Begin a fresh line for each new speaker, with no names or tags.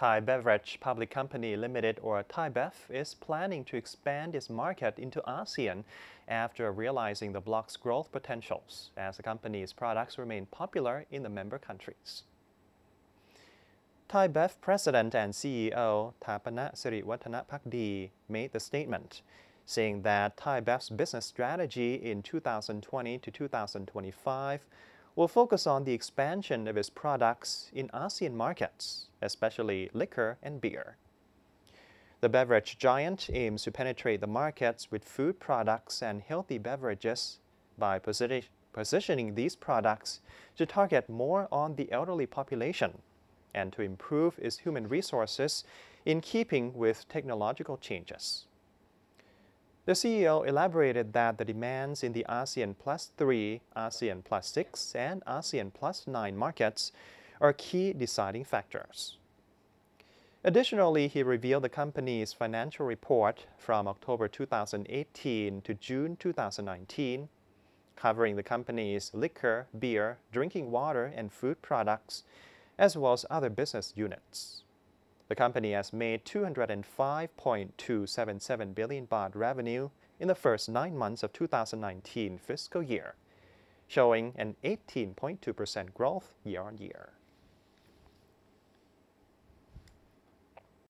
Thai Beverage Public Company Limited, or ThaiBev, is planning to expand its market into ASEAN after realizing the bloc's growth potentials as the company's products remain popular in the member countries. ThaiBev President and CEO Thapana Sirivadhanabhakdi made the statement, saying that ThaiBev's business strategy in 2020 to 2025 will focus on the expansion of its products in ASEAN markets, especially liquor and beer. The beverage giant aims to penetrate the markets with food products and healthy beverages by posi positioning these products to target more on the elderly population and to improve its human resources in keeping with technological changes. The CEO elaborated that the demands in the ASEAN Plus 3, ASEAN Plus 6, and ASEAN Plus 9 markets are key deciding factors. Additionally, he revealed the company's financial report from October 2018 to June 2019, covering the company's liquor, beer, drinking water, and food products, as well as other business units. The company has made 205.277 billion baht revenue in the first nine months of 2019 fiscal year, showing an 18.2% growth year on year.